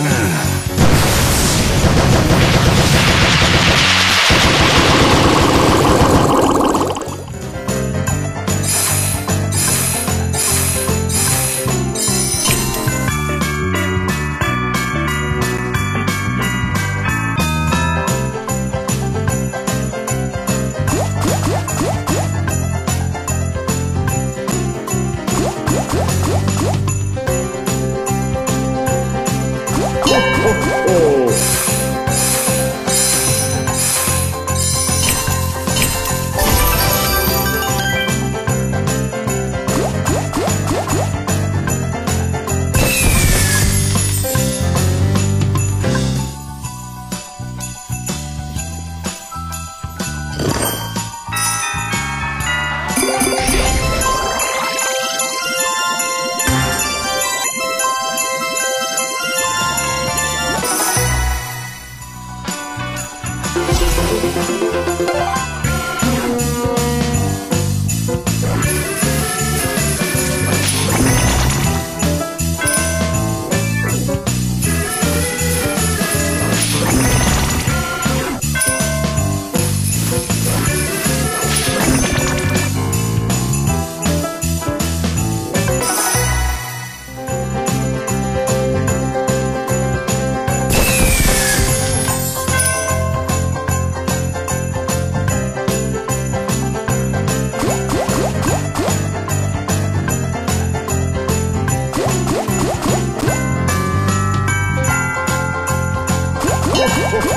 Mm.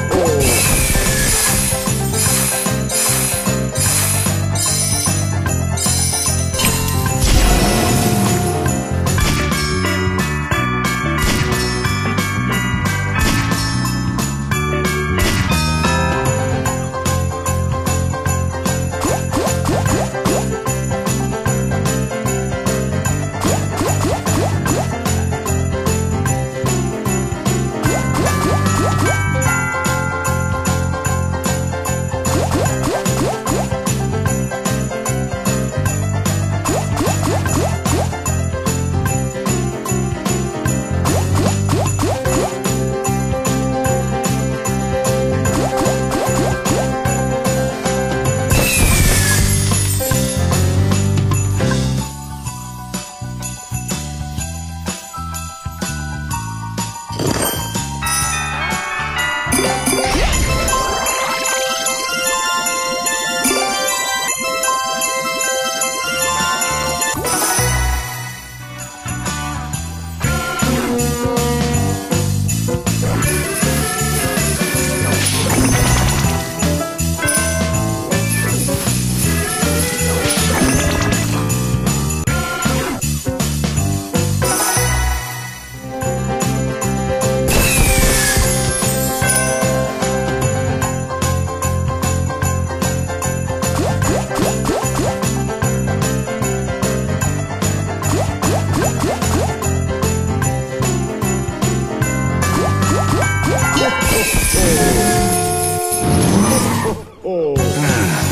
Oh. Oh.